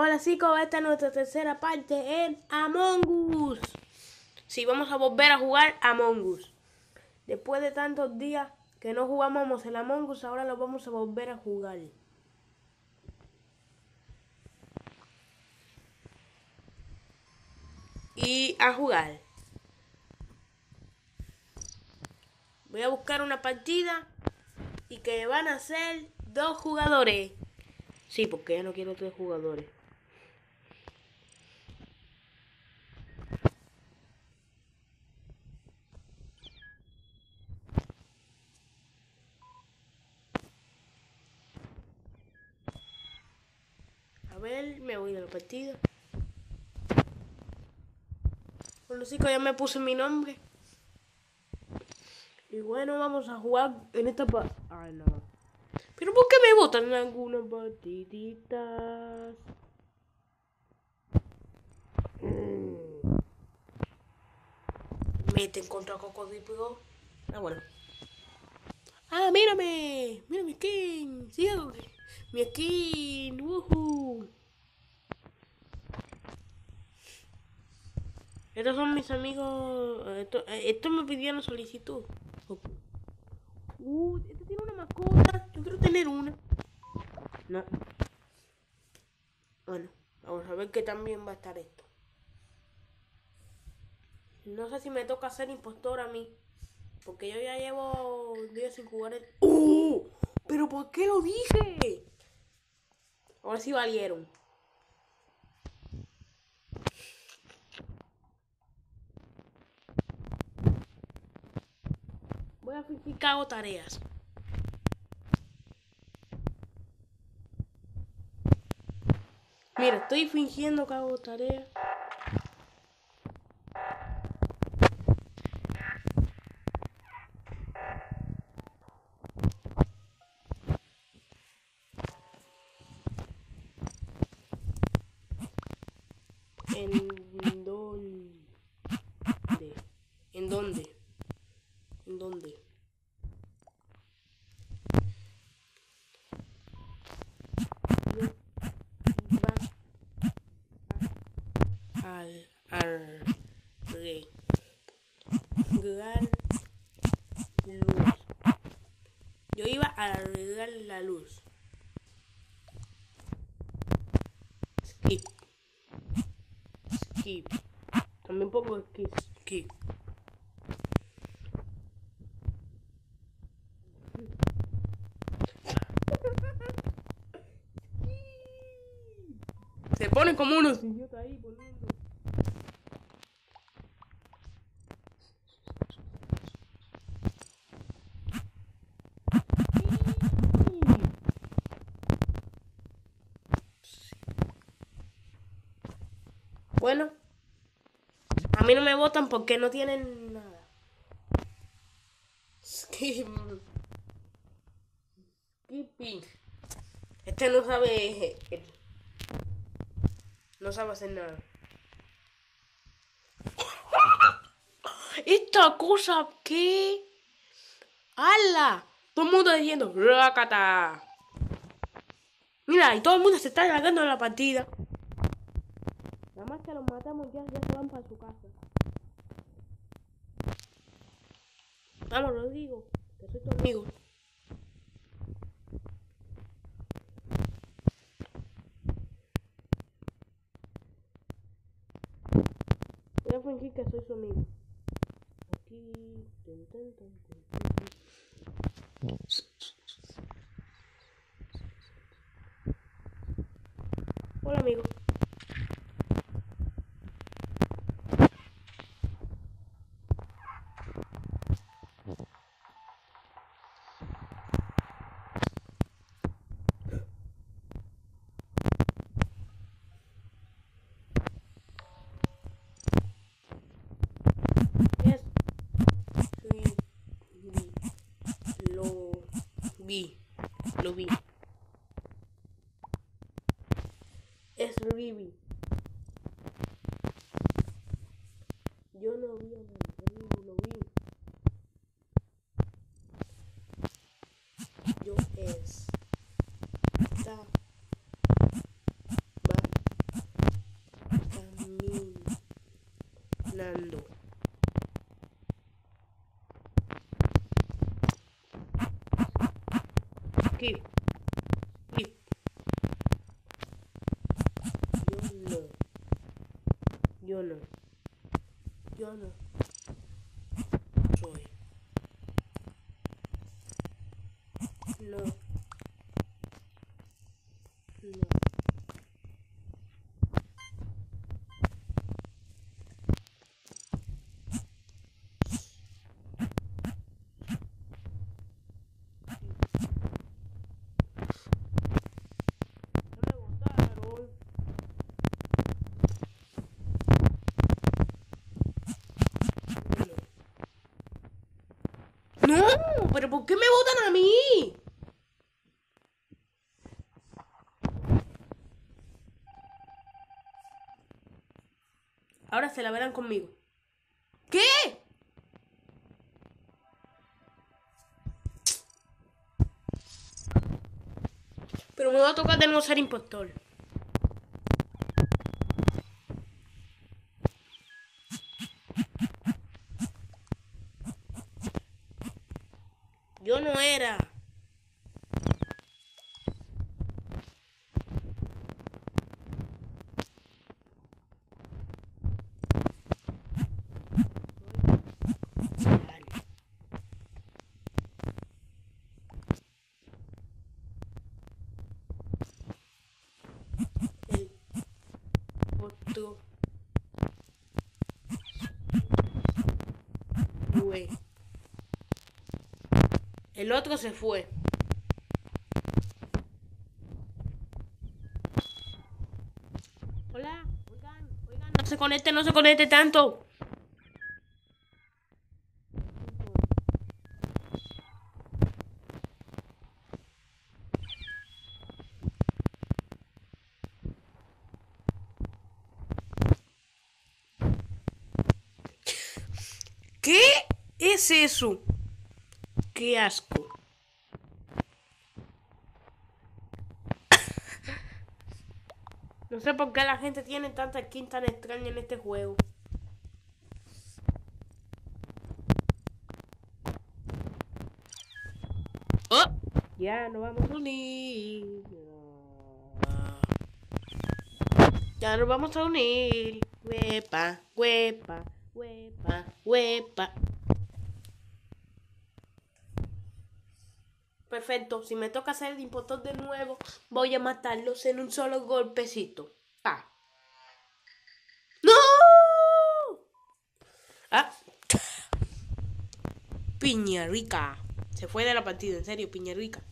Hola chicos, esta es nuestra tercera parte en Among Us. Sí, vamos a volver a jugar Among Us. Después de tantos días que no jugamos el Among Us, ahora lo vamos a volver a jugar. Y a jugar. Voy a buscar una partida y que van a ser dos jugadores. Sí, porque ya no quiero tres jugadores. Ver, me voy de la partida. Bueno chicos, ya me puse mi nombre. Y bueno, vamos a jugar en esta pa... Ay, no. ¿Pero por qué me botan en algunas partiditas? Meten contra Cocodrilo. Ah, bueno. Ah, mírame. Mira mi skin. Sígame. Mi skin. Woohoo. Estos son mis amigos. Esto, esto me pidieron solicitud. Uh, este tiene una mascota. Yo quiero tener una. No. Bueno, vamos a ver qué también va a estar esto. No sé si me toca ser impostor a mí. Porque yo ya llevo días sin jugar el. ¡Uh! ¿Pero por qué lo dije? Ahora sí valieron. Voy a fingir que hago tareas. Mira, estoy fingiendo que hago tareas. ¿En dónde? ¿En dónde? ¿En dónde? Al arreglar luz. Yo iba arreglar la luz. Skip. Skip. También pongo skip. Skip. Se pone como unos idiotas ahí poniendo. Bueno, a mí no me votan porque no tienen nada. Skip. Skipping. Este no sabe. No sabe hacer nada. Esta cosa que. ¡Hala! Todo el mundo diciendo ¡Rácata! Mira, y todo el mundo se está largando en la partida. Nada más que los matamos ya, ya se van para su casa. Vamos, Rodrigo, que soy tu amigo. Voy a fingir que soy su amigo. Aquí. Tun, tun, tun. Hola, amigo. Yes. Sí. Vi. Lo vi. Lo vi. Es Ribi. Yo no vi a Ribi, lo vi. Yo es. Yo no. Yo no. Soy. No. No. No me votaron. No, pero ¿por qué me votan a mí? Ahora se la verán conmigo. ¿Qué? Pero me va a tocar de no ser impostor. Yo no era. Dale. El otro fue. El otro se fue. Hola, oigan, oigan, no se conecte, no se conecte tanto. ¿Qué es eso? Qué asco. No sé por qué la gente tiene tanta skin tan extraña en este juego. ¡Oh! Ya nos vamos a unir. Ya nos vamos a unir. Huepa, huepa, huepa, huepa. Perfecto, si me toca hacer el impostor de nuevo, voy a matarlos en un solo golpecito. Ah. ¡No! Ah. Piña rica. Se fue de la partida, en serio, piña rica.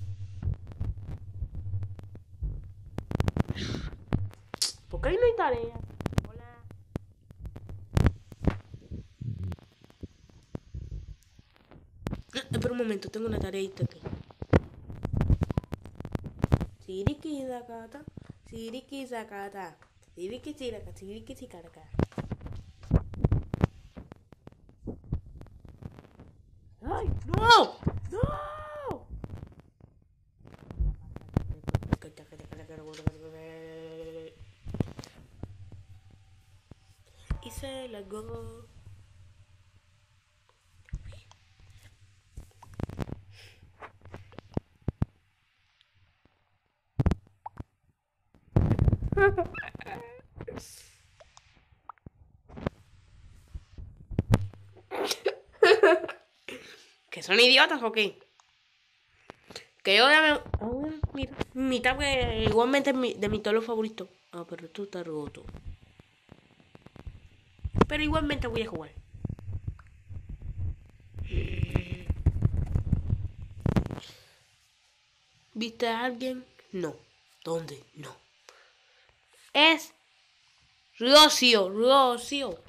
¿Por qué no hay tarea? Hola. Ah, Espera un momento, tengo una tareita aquí. Siriki zakata, siriki zakata, siriki siraka, siriki sikaraka. ¡Ay, no! ¡No! Y se ¿Que son idiotas o qué? Que yo ya me... Mira, mi tab igualmente es mi- de mi tolo favorito. Ah, pero tú estás roto. Pero igualmente voy a jugar. ¿Viste a alguien? No. ¿Dónde? No. Es Rocio, Rocio.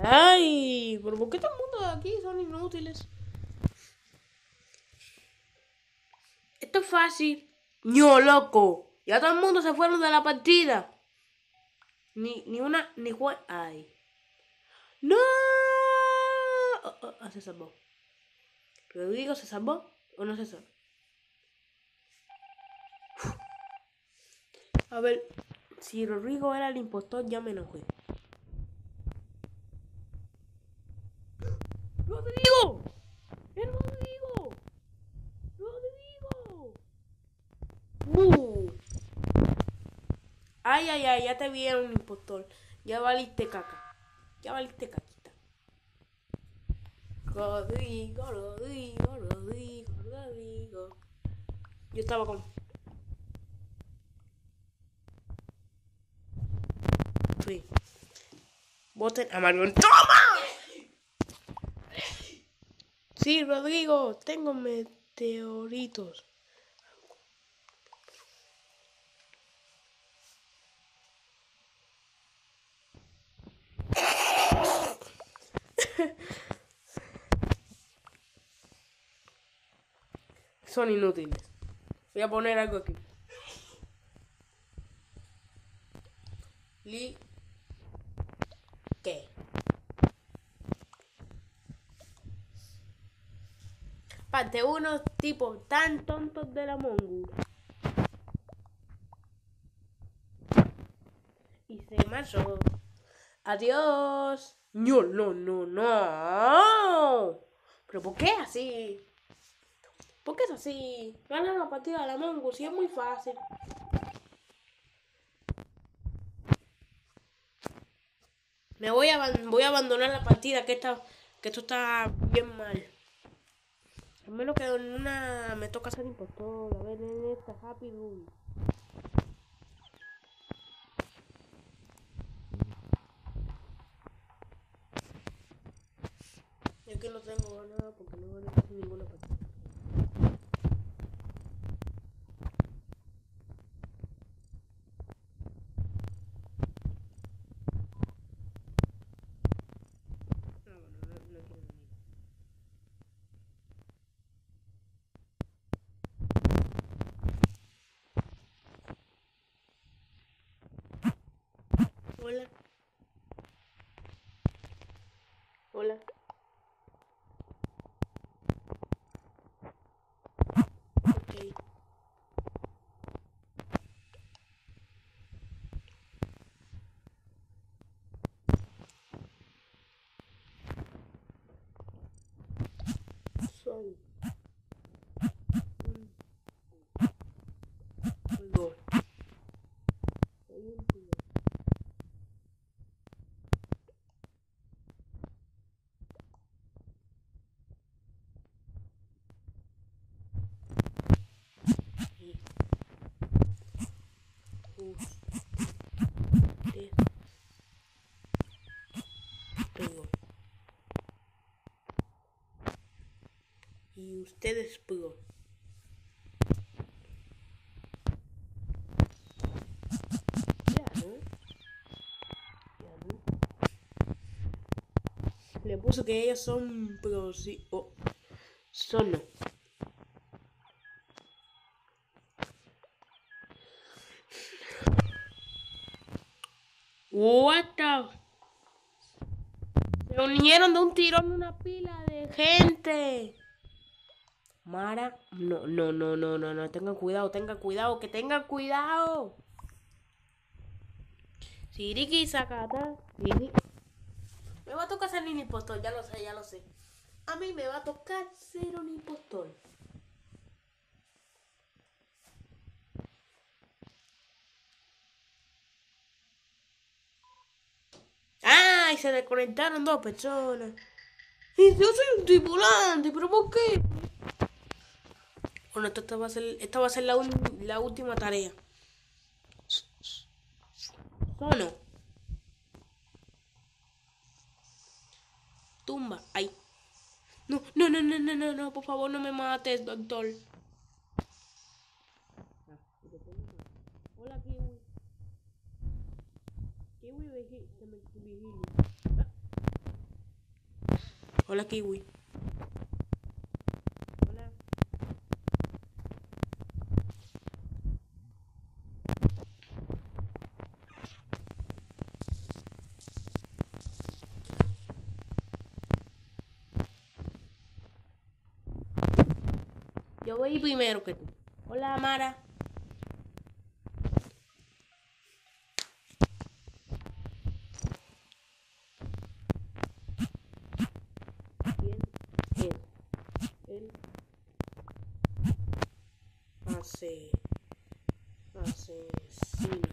Ay, pero ¿por qué todo el mundo de aquí son inútiles? Esto es fácil. ño, loco. Ya todo el mundo se fueron de la partida. Ni, ni una, ni jue... Ay. ¡No! Oh, oh, ah, se salvó. Rodrigo se salvó o no se salvó. A ver, si Rodrigo era el impostor, ya me enojé. ¡Rodrigo! ¡Es Rodrigo! ¡Rodrigo! ¡Uh! Ay, ay, ay, ya te vieron, impostor. Ya valiste caca. Ya valiste caquita. Rodrigo, Rodrigo, Rodrigo, Rodrigo. Yo estaba con. Sí. Voten a Marion. ¡Toma! Sí, Rodrigo, tengo meteoritos. Son inútiles. Voy a poner algo aquí. Li. ¿Qué? Parte unos tipos tan tontos de la Mongu. Y se marchó. Adiós. No, no, no, no. ¿Pero por qué así? ¿Por qué es así? Gana la partida de la Mongo, si es muy fácil. Me voy a, voy a abandonar la partida, que, esta, que esto está bien mal. Al menos que en una me toca ser impostor. A ver, en esta Happy Room. Es que no tengo ganado porque no gané ninguna partida. No, bueno, no, no quiero venir. Hola. Hola. Ok. Soy un jugador. Jugador. Y ustedes pro. Y ustedes pro. Ya, ¿no? Ya, ¿no? Le puso que ellos son pro, sí. Oh. Son no. What the... Se unieron de un tirón una pila de gente. Mara, no, no, no, no, no, no, tengan cuidado, tengan cuidado, que tengan cuidado. Siriki Sakata. Siri- Me va a tocar ser un impostor, ya lo sé, ya lo sé. A mí me va a tocar ser un impostor. ¡Ay! Se desconectaron dos personas. Y yo soy un tripulante, ¿pero por qué? Bueno, esta, va a ser, esta va a ser la, última tarea. Sono. Tumba. Ay. No, no, no, no, no, no, no, por favor, no me mates, doctor. Hola, Kiwi. Kiwi vigi- se me- vigilio. Hola, Kiwi. yo voy primero que tú. Hola, Mara. ¿Quién? ¿Quién? Él. Hace. Asesino.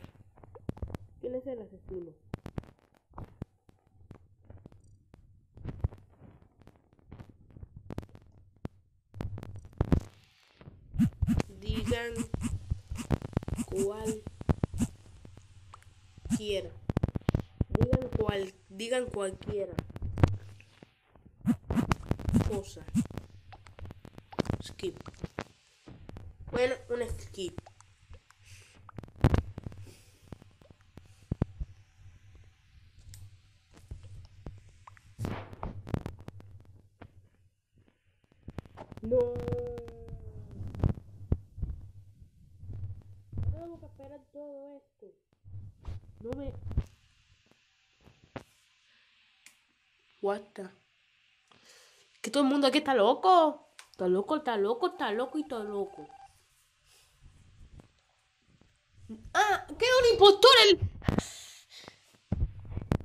¿Quién es el asesino? Digan cuál quiera. Digan cual, digan cualquiera cosa. Skip. Bueno, un skip. No. No tengo que esperar todo esto. No me. Que todo el mundo aquí está loco. Está loco, está loco, está loco y está loco. Ah, queda un impostor el.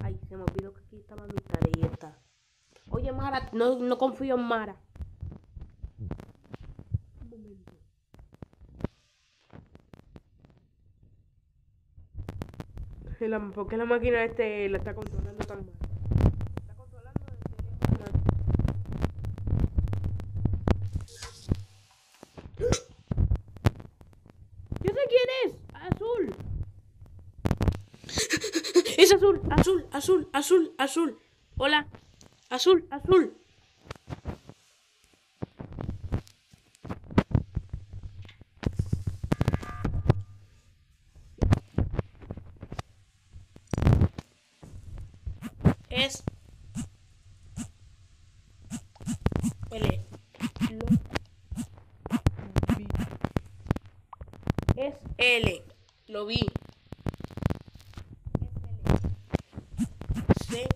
Ay, se me olvidó que aquí estaba mi tarea. Oye, Mara, no, no confío en Mara. Un momento. ¿Por qué la máquina este la está controlando tan mal? Está controlando el teléfono mal. Yo sé quién es. Azul. Es azul, azul, azul, azul, azul. Hola. Azul, azul. Es L. Lo vi. Es L. Lo vi. Se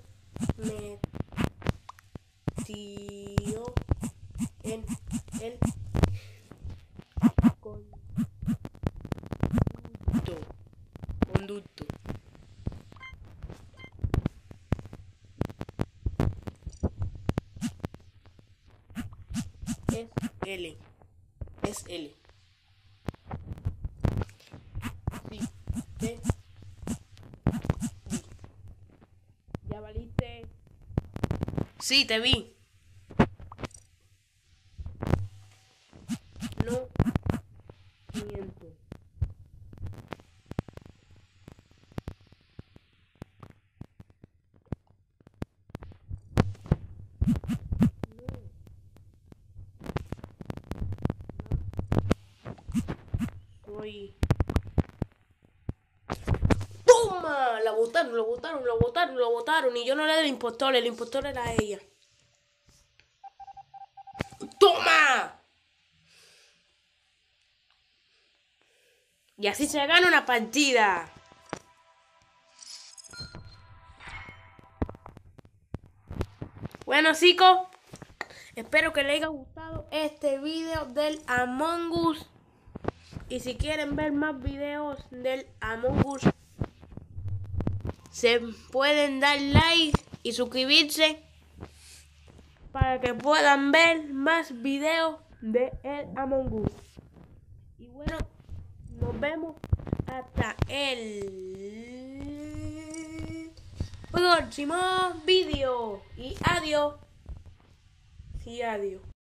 metió en el conducto. Conducto. Es L. Es L. Sí. Te vi. ¿Ya valiste? Sí, te vi. No miento. Soy. Lo botaron, lo botaron, lo botaron. Y yo no era el impostor, el impostor era ella. ¡Toma! Y así se gana una partida. Bueno, chicos, espero que les haya gustado este video del Among Us. Y si quieren ver más videos del Among Us, se pueden dar like y suscribirse para que puedan ver más videos de el Among Us. Y bueno, nos vemos hasta el próximo video. Y adiós. Sí, adiós.